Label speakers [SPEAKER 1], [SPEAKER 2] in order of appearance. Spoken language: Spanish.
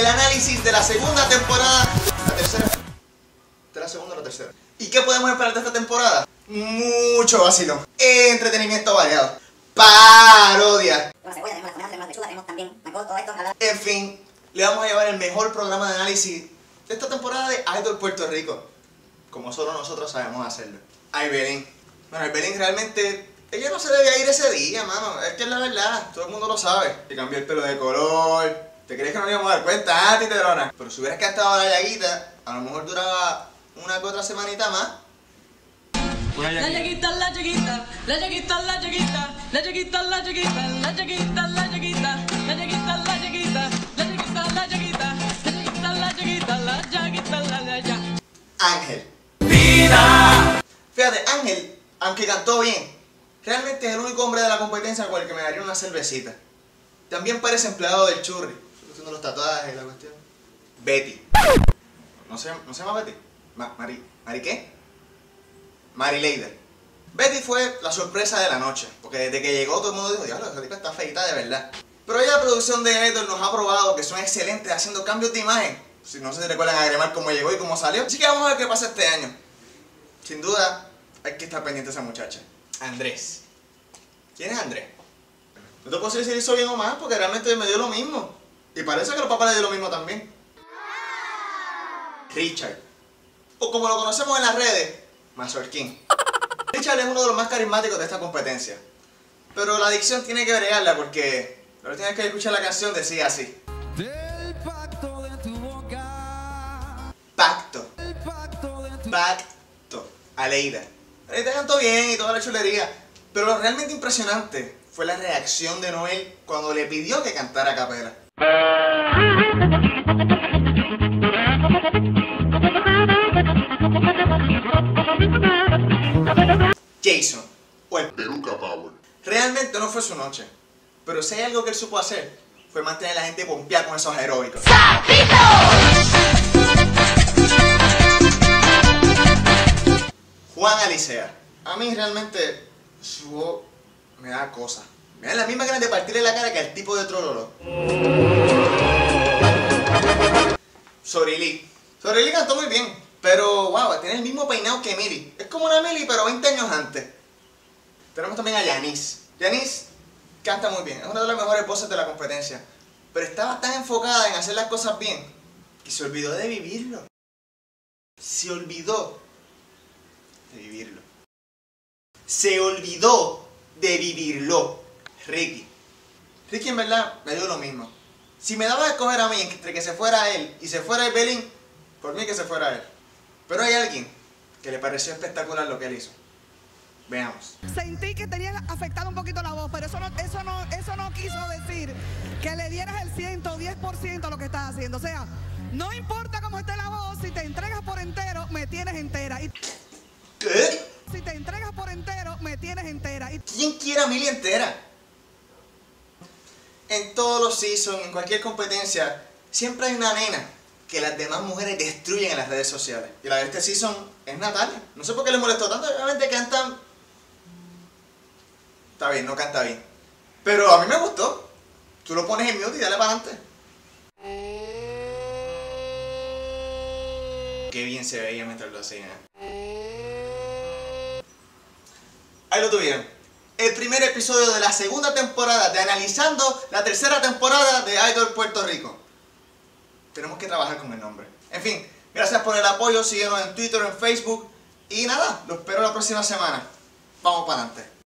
[SPEAKER 1] El análisis de la segunda temporada. La tercera. ¿De la segunda o la tercera? ¿Y qué podemos esperar de esta temporada? Mucho vacilón. Entretenimiento variado. Parodia. En fin, le vamos a llevar el mejor programa de análisis de esta temporada de Idol Puerto Rico. Como solo nosotros sabemos hacerlo. Ay, Belén. Bueno, el Belén realmente. Ella no se debía ir ese día, mano. Es que es la verdad. Todo el mundo lo sabe. Te cambió el pelo de color. ¿Te crees que no nos íbamos a dar cuenta, ah, titerona? Pero si hubieras gastado la llaguita, a lo mejor duraba una que otra semanita más.
[SPEAKER 2] La llaguita, la llaguita, la llaguita, la llaguita, la llaguita, la llaguita, la llaguita, la llaguita, la llaguita, la llaguita, la llaguita, la llaguita, la llaguita, la llaguita, la llaguita, la llaguita.
[SPEAKER 1] Ángel. Fíjate, Ángel, aunque cantó bien, realmente es el único hombre de la competencia con el que me daría una cervecita. También parece empleado del churri. Estoy haciendo los tatuajes y la cuestión. Betty. ¿No se, ¿no se llama Betty? Ma- Mari, ¿Mari qué? Marileida. Betty fue la sorpresa de la noche, porque desde que llegó todo el mundo dijo, diablo, esa tipa está feita de verdad. Pero ya la producción de Idol nos ha probado que son excelentes haciendo cambios de imagen. Si no se recuerdan a Gremar cómo llegó y cómo salió. Así que vamos a ver qué pasa este año. Sin duda, hay que estar pendiente de esa muchacha. Andrés. ¿Quién es Andrés? No te puedo decir si hizo bien o mal, porque realmente me dio lo mismo. Y parece que los papás les dio lo mismo también. Richard. O como lo conocemos en las redes, Mazorquín. Richard es uno de los más carismáticos de esta competencia. Pero la adicción tiene que bregarla porque la última vez que escuché la canción decía así.
[SPEAKER 3] Del pacto de tu boca.
[SPEAKER 1] Pacto.
[SPEAKER 3] El pacto de tu
[SPEAKER 1] Pacto. Aleida. Aleida cantó bien y toda la chulería. Pero lo realmente impresionante fue la reacción de Noel cuando le pidió que cantara a capela. Jason, o el
[SPEAKER 4] Peruca Power.
[SPEAKER 1] Realmente no fue su noche. Pero si hay algo que él supo hacer, fue mantener a la gente pompeada con esos aeróbicos. Juan Alicea. A mí realmente su voz me da cosa. Me da las mismas ganas de partirle la cara que al tipo de Trololo. Sorili. Sorili cantó muy bien, pero wow, tiene el mismo peinado que Mili. Es como una Mili, pero 20 años antes. Tenemos también a Yanis. Yanis canta muy bien, es una de las mejores voces de la competencia. Pero estaba tan enfocada en hacer las cosas bien que se olvidó de vivirlo. Se olvidó de vivirlo. Se olvidó de vivirlo. Ricky. Ricky en verdad me dio lo mismo. Si me daba a escoger a mí entre que se fuera él y se fuera el Belín, por mí que se fuera él. Pero hay alguien que le pareció espectacular lo que él hizo. Veamos.
[SPEAKER 5] Sentí que tenía afectado un poquito la voz, pero eso no, eso no, eso no quiso decir que le dieras el 110% a lo que estás haciendo. O sea, no importa cómo esté la voz, si te entregas por entero, me tienes entera. Y
[SPEAKER 1] ¿Qué?
[SPEAKER 5] si te entregas por entero, me tienes entera. Y
[SPEAKER 1] ¿Quién quiere a Milly entera? En todos los seasons, en cualquier competencia, siempre hay una nena que las demás mujeres destruyen en las redes sociales. Y la de este season es Natalia. No sé por qué le molestó tanto, obviamente cantan... Está bien, no canta bien. Pero a mí me gustó. Tú lo pones en mute y dale para adelante. Qué bien se veía mientras lo hacía. Ahí lo tuvieron. El primer episodio de la segunda temporada de Analizando la tercera temporada de Idol Puerto Rico. Tenemos que trabajar con el nombre. En fin, gracias por el apoyo. Síguenos en Twitter, en Facebook. Y nada, lo espero la próxima semana. Vamos para adelante.